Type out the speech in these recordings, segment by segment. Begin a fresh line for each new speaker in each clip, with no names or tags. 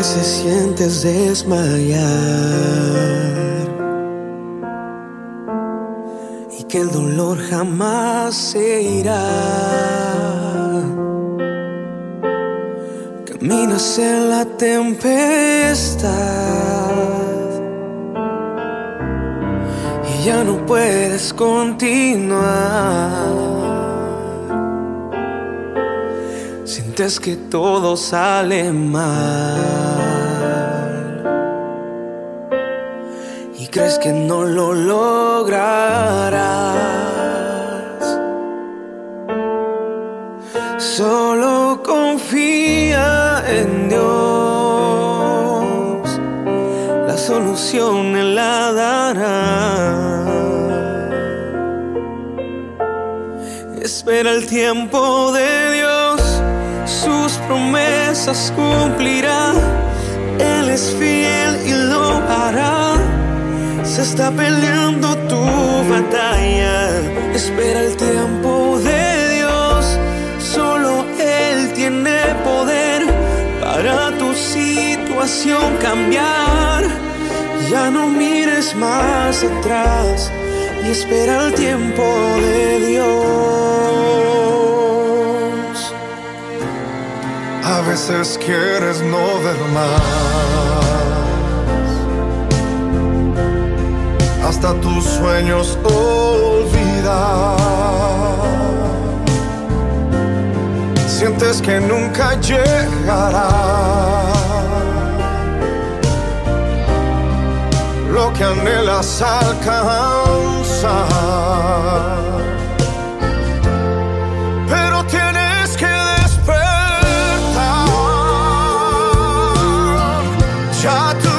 veces sientes desmayar y que el dolor jamás se irá. Caminas en la tempestad y ya no puedes continuar. Sientes que todo sale mal y crees que no lo lograrás. Solo confía en Dios, la solución Él la dará. Espera el tiempo de Dios promesas cumplirá. Él es fiel y lo hará. Se está peleando tu batalla. Espera el tiempo de Dios. Solo Él tiene poder para tu situación cambiar. Ya no mires más atrás y espera el tiempo de Dios.
Veces quieres no ver más. Hasta tus sueños olvidar. Sientes que nunca llegará. Lo que anhelas alcanzar.
shot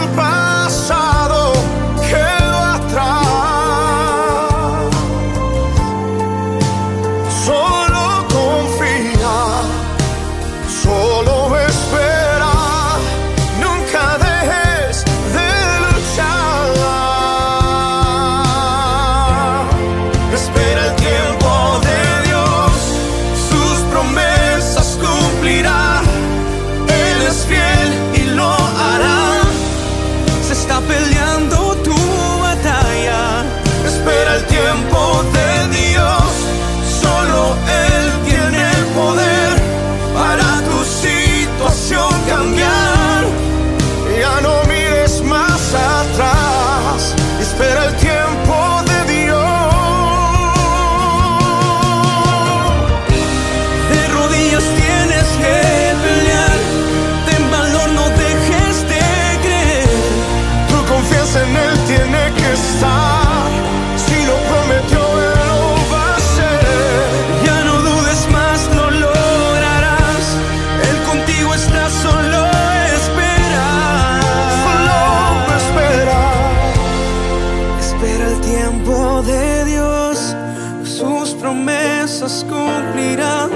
cumplirá.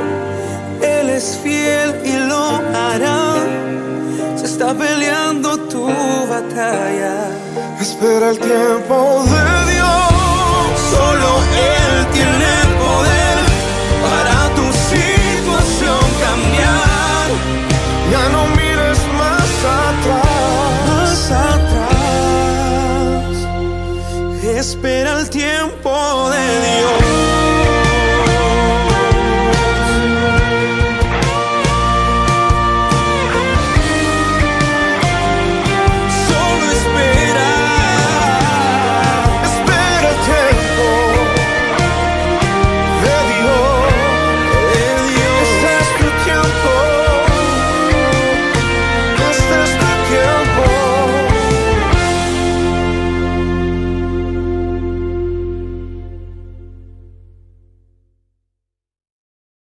Él es fiel y lo hará. Se está peleando tu
Espera el tiempo de Dios.
Solo Él tiene poder para tu situación cambiar.
Ya no mires más atrás.
Más atrás. Espera el tiempo de Dios.